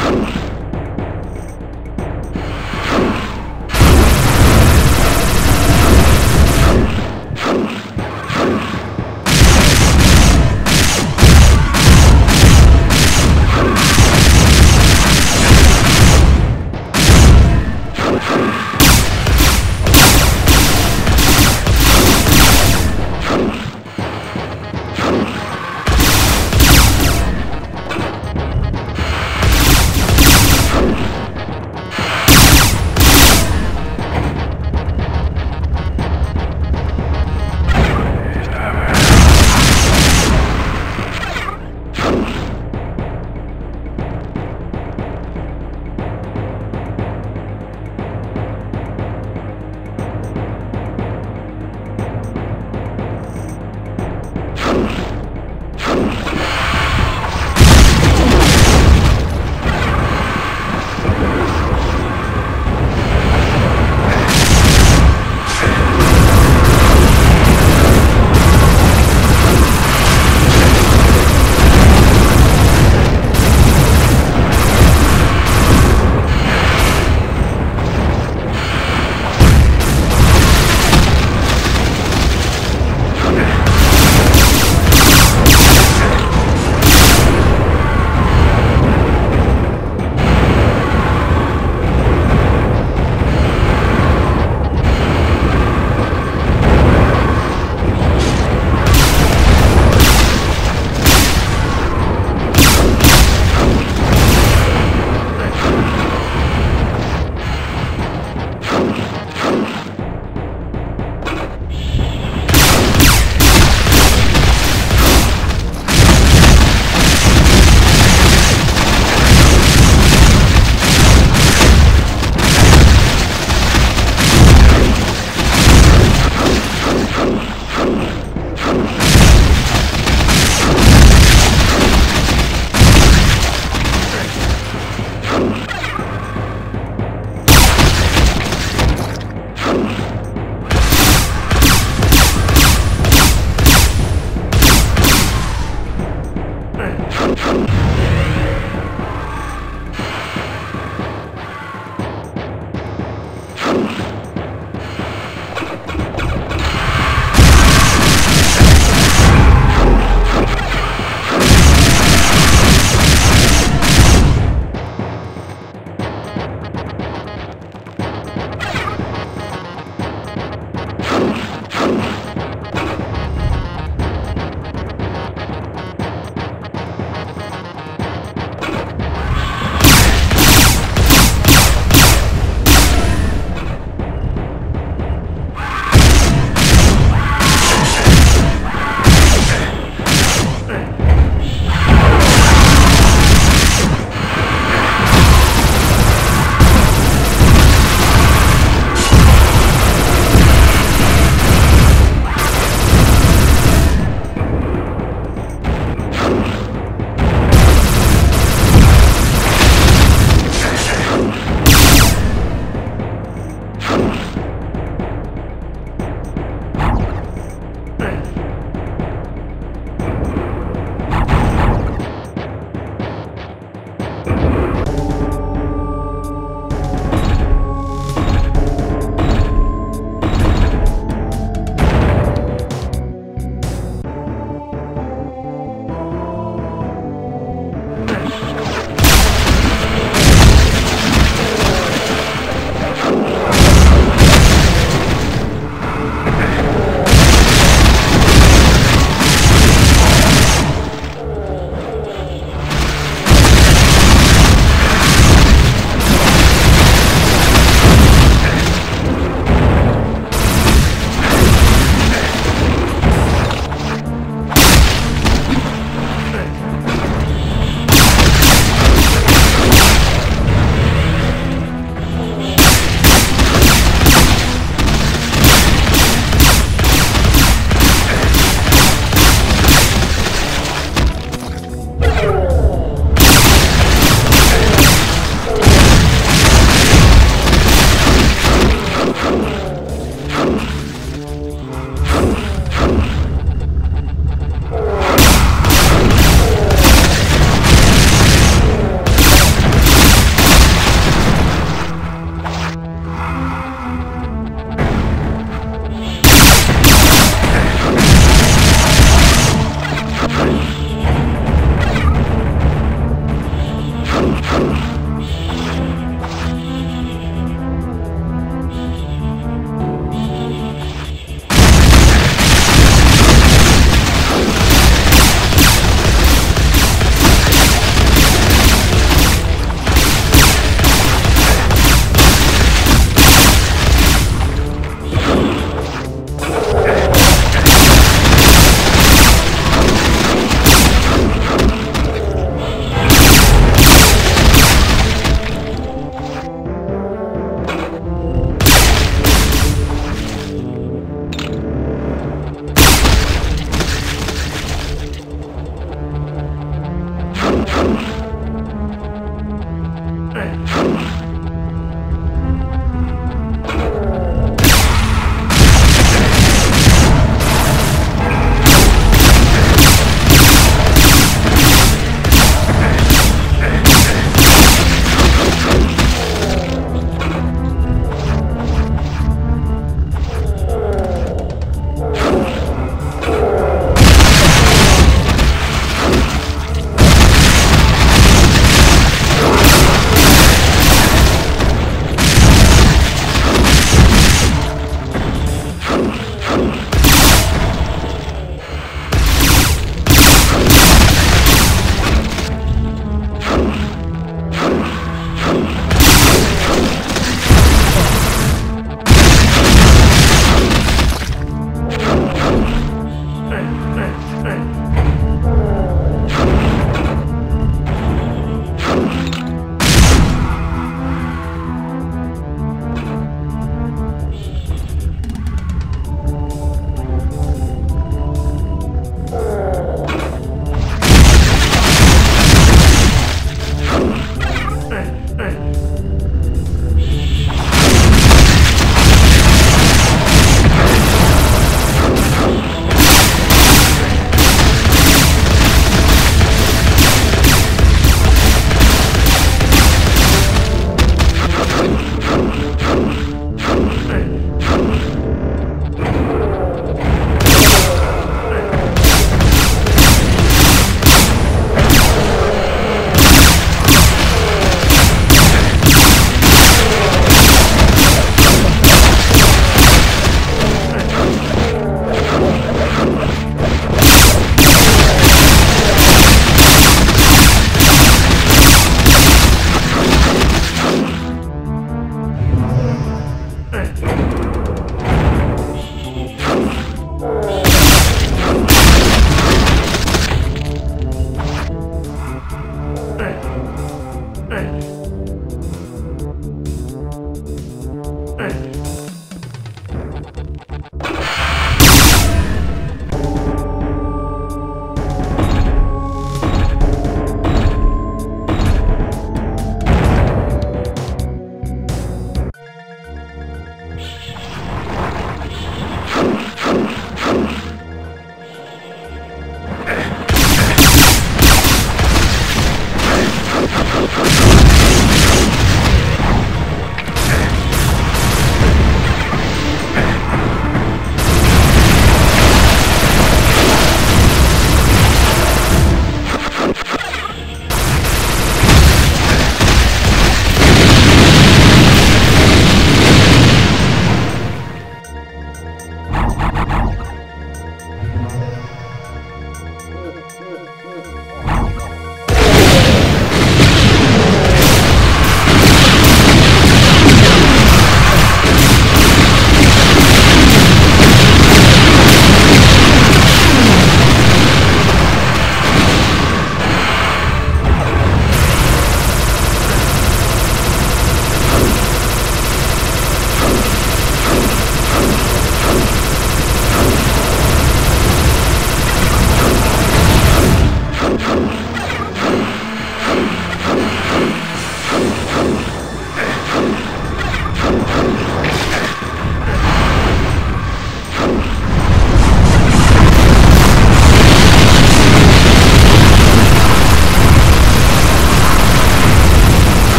Come on.